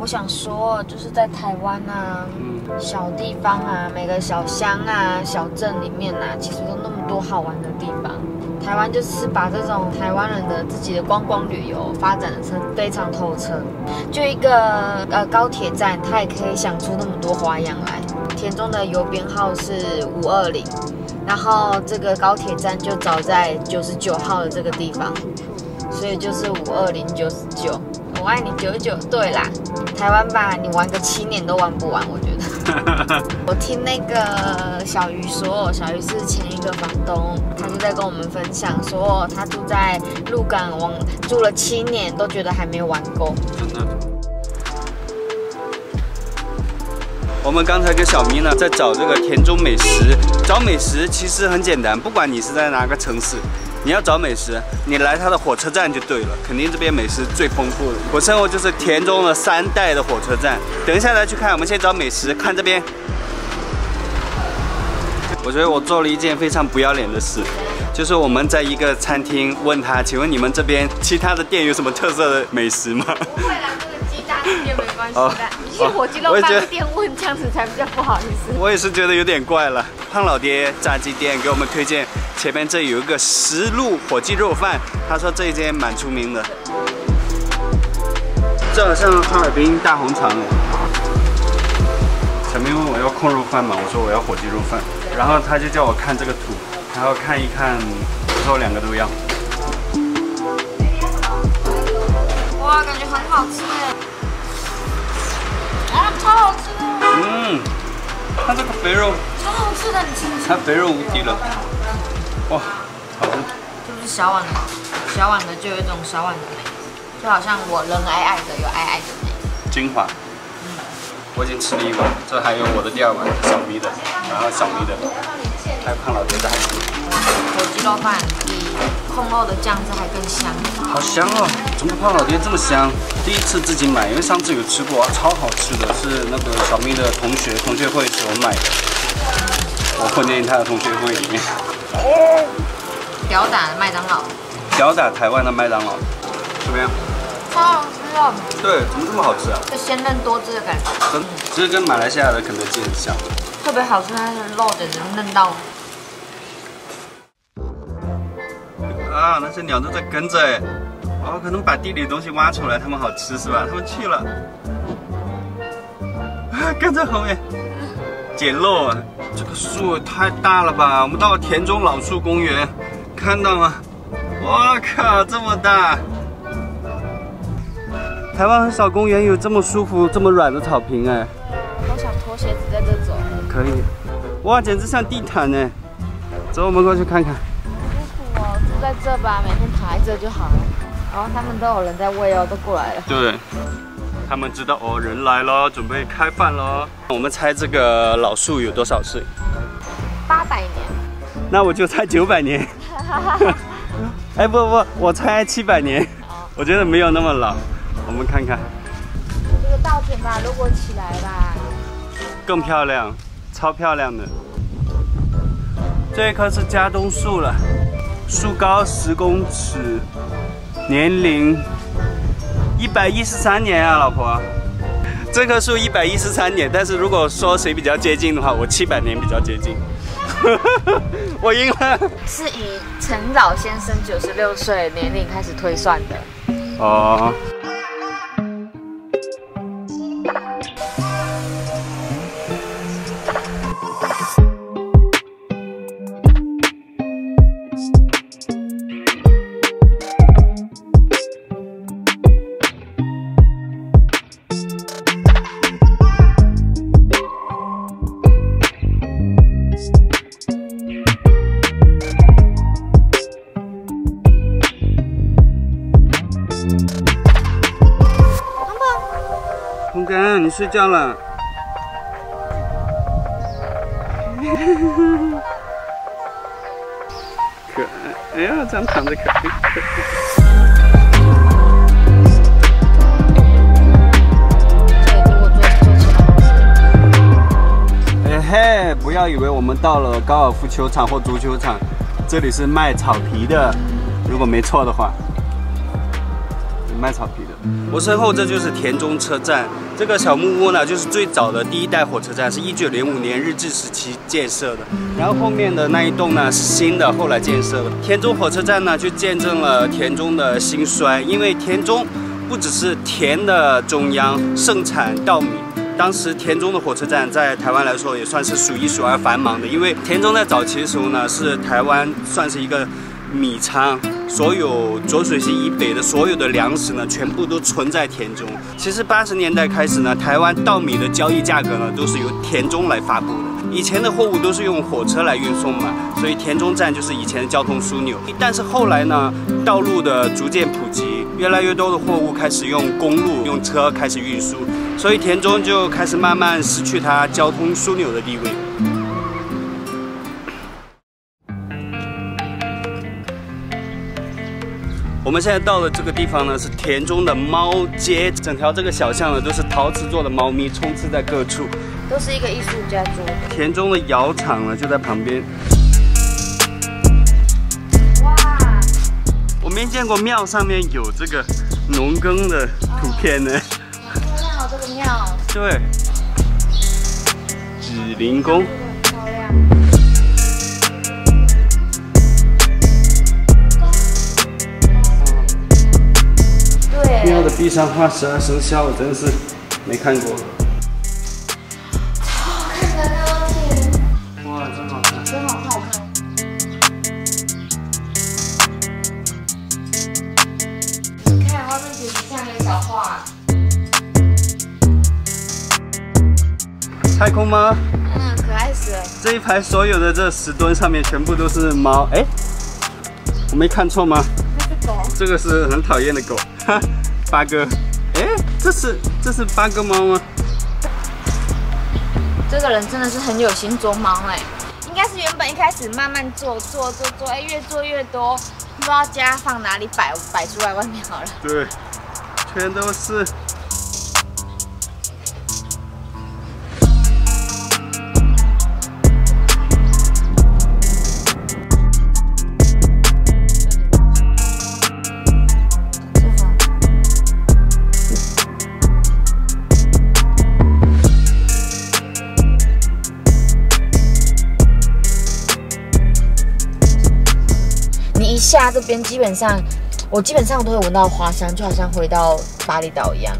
我想说，就是在台湾啊，嗯，小地方啊，每个小乡啊、小镇里面啊，其实都那么多好玩的地方。台湾就是把这种台湾人的自己的观光旅游发展的是非常透彻。就一个呃高铁站，它也可以想出那么多花样来。田中的邮编号是五二零，然后这个高铁站就早在九十九号的这个地方，所以就是五二零九十九。我爱你九九。对啦，台湾吧，你玩个七年都玩不完，我觉得。我听那个小鱼说，小鱼是前一个房东，他就在跟我们分享说，他住在鹿港王住了七年，都觉得还没玩够。真的。我们刚才跟小咪呢在找这个田中美食，找美食其实很简单，不管你是在哪个城市，你要找美食，你来它的火车站就对了，肯定这边美食最丰富的。我身后就是田中的三代的火车站，等一下再去看，我们先找美食，看这边。我觉得我做了一件非常不要脸的事，就是我们在一个餐厅问他，请问你们这边其他的店有什么特色的美食吗？不会啦，这个鸡大店没关系哦的。你去火鸡肉饭店问，这样子才比较不好意思。我也是觉得有点怪了。胖老爹炸鸡店给我们推荐，前面这有一个石路火鸡肉饭，他说这一间蛮出名的。这好像哈尔滨大红肠哎。小明问我要控肉饭嘛，我说我要火鸡肉饭，然后他就叫我看这个图，然后看一看，我说我两个都要。好吃哎！啊，超好吃的，嗯，它这个肥肉，超好吃的，你吃不吃？它肥肉无敌了，哇，好吃。就是小碗的，小碗的就有一种小碗的美，就好像我人矮矮的有矮矮的美。精华。我已经吃了一碗，这还有我的第二碗，小咪的，然后小咪的，还有胖老爹的，还有火鸡肉饭比控肉的酱汁还更香。好香哦！怎么胖老爹这么香？第一次自己买，因为上次有吃过，超好吃的，是那个小咪的同学同学会时候买的，我混进他的同学会里面。哦，屌打麦当劳，屌打台湾的麦当劳，怎么样？超好吃哦，对，怎么这么好吃啊？就鲜嫩多汁的感觉，跟其实跟马来西亚的肯德基很像。特别好吃，它的肉简直嫩到。啊，那些鸟都在跟着哎，哦，可能把地里的东西挖出来，它们好吃是吧？它们去了，啊，跟在后面捡漏啊！这个树太大了吧！我们到了田中老树公园，看到吗？我靠，这么大！台湾很少公园有这么舒服、这么软的草坪哎，好想脱鞋子在这走，可以，哇，简直像地毯呢！走，我们过去看看。在这吧，每天躺在这就好了。然后他们都有人在喂哦，都过来了。对，他们知道哦，人来了，准备开饭了。我们猜这个老树有多少岁？八百年，那我就猜九百年。哎，不不，我猜七百年。我觉得没有那么老。我们看看，这个稻田吧，如果起来吧，更漂亮，超漂亮的。这一棵是加冬树了，树高十公尺，年龄一百一十三年啊，老婆。这棵树一百一十三年，但是如果说谁比较接近的话，我七百年比较接近。我赢了。是以陈老先生九十六岁年龄开始推算的。哦。红干，你睡觉了。可爱，哎呀，这样躺着可可对，如果做做起来，哎嘿，不要以为我们到了高尔夫球场或足球场，这里是卖草皮的，如果没错的话。卖草皮的。我身后这就是田中车站，这个小木屋呢，就是最早的第一代火车站，是一九零五年日治时期建设的。然后后面的那一栋呢是新的，后来建设的。田中火车站呢，就见证了田中的兴衰，因为田中不只是田的中央，盛产稻米。当时田中的火车站在台湾来说也算是数一数二繁忙的，因为田中在早期的时候呢，是台湾算是一个米仓，所有浊水溪以北的所有的粮食呢，全部都存在田中。其实八十年代开始呢，台湾稻米的交易价格呢，都是由田中来发布的。以前的货物都是用火车来运送嘛，所以田中站就是以前的交通枢纽。但是后来呢，道路的逐渐普及，越来越多的货物开始用公路、用车开始运输。所以田中就开始慢慢失去它交通枢纽的地位。我们现在到的这个地方呢，是田中的猫街，整条这个小巷呢都是陶瓷做的猫咪，充斥在各处，都是一个艺术家做的。田中的窑厂呢就在旁边。哇！我没见过庙上面有这个农耕的图片呢。好、哦、这个庙对，紫灵宫，漂亮。对，庙的壁上画十二生肖，我真是没看过。超好看的，哇，真好看，真好好看。你看外面其实像个小画。太空吗？嗯，可爱死了。这一排所有的这石墩上面全部都是猫。哎，我没看错吗？那是狗。这个是很讨厌的狗，哈，八哥。哎，这是这是八哥猫吗？这个人真的是很有心捉猫哎，应该是原本一开始慢慢做做做做，哎，越做越多，不知道家放哪里摆摆出来外面好了。对，全都是。下这边基本上，我基本上都会闻到花香，就好像回到巴厘岛一样，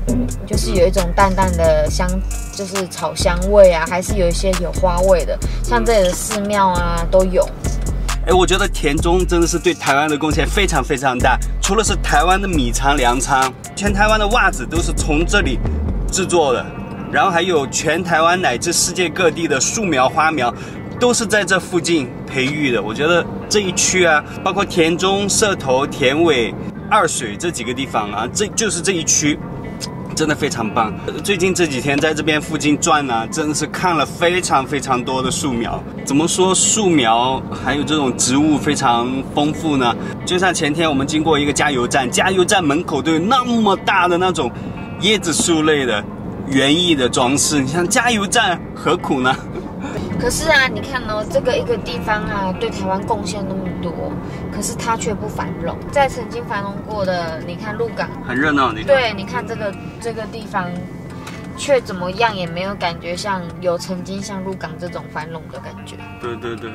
就是有一种淡淡的香，就是草香味啊，还是有一些有花味的，像这里的寺庙啊都有。哎，我觉得田中真的是对台湾的贡献非常非常大，除了是台湾的米仓粮仓，全台湾的袜子都是从这里制作的，然后还有全台湾乃至世界各地的树苗花苗。都是在这附近培育的。我觉得这一区啊，包括田中、社头、田尾、二水这几个地方啊，这就是这一区，真的非常棒。最近这几天在这边附近转呢，真的是看了非常非常多的树苗。怎么说树苗还有这种植物非常丰富呢？就像前天我们经过一个加油站，加油站门口都有那么大的那种椰子树类的园艺的装饰。你像加油站何苦呢？可是啊，你看哦，这个一个地方啊，对台湾贡献那么多，可是它却不繁荣。在曾经繁荣过的，你看鹿港很热闹，你对，你看这个这个地方，却怎么样也没有感觉像有曾经像鹿港这种繁荣的感觉。对对对。